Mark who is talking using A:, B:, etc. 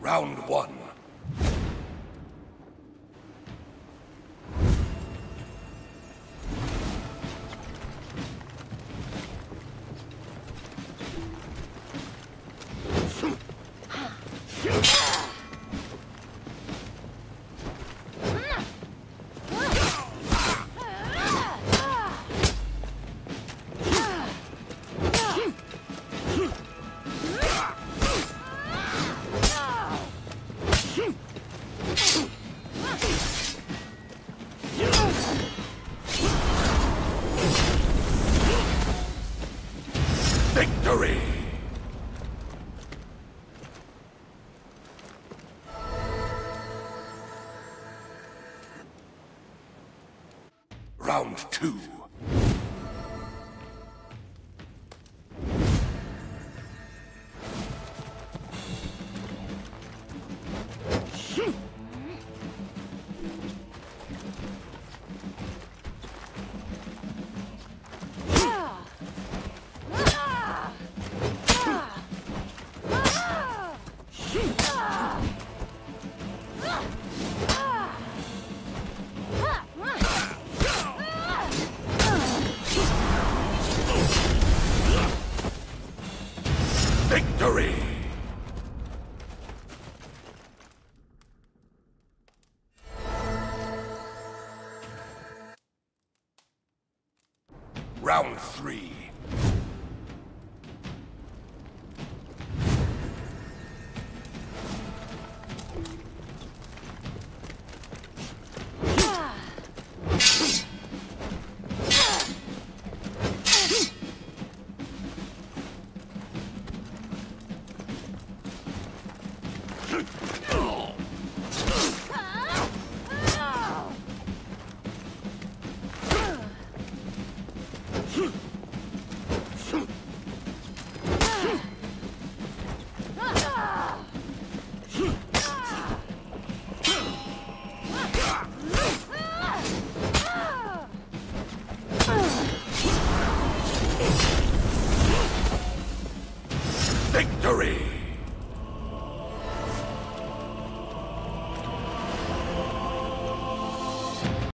A: Round one. Victory! Round two. Victory! Round three.
B: Hmm.